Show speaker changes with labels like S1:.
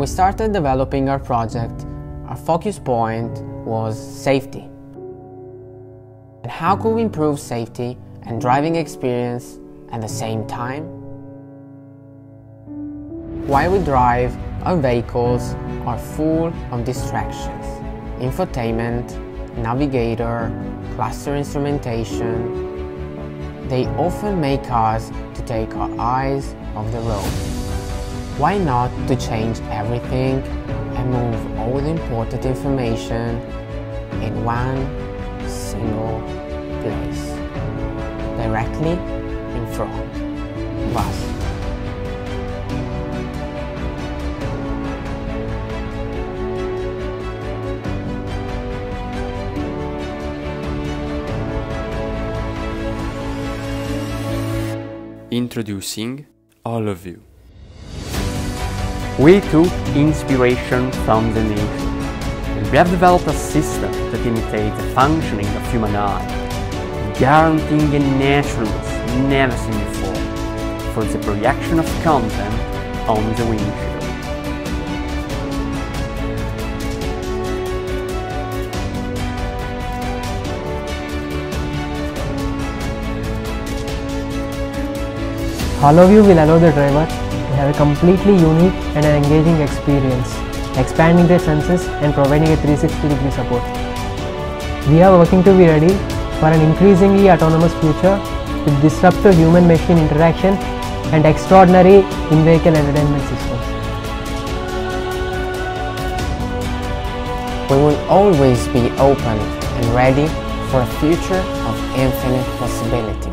S1: We started developing our project, our focus point was safety. And how could we improve safety and driving experience at the same time? While we drive, our vehicles are full of distractions. Infotainment, navigator, cluster instrumentation. They often make us to take our eyes off the road. Why not to change everything and move all the important information in one single place, directly in front of us.
S2: Introducing HoloView.
S3: We took inspiration from the nature we have developed a system that imitates the functioning of human eye, guaranteeing a naturalness never seen before for the projection of content on the windshield.
S4: HoloView will allow the driver have a completely unique and an engaging experience, expanding their senses and providing a 360 degree support. We are working to be ready for an increasingly autonomous future with disruptive human-machine interaction and extraordinary in-vehicle entertainment systems.
S1: We will always be open and ready for a future of infinite possibility.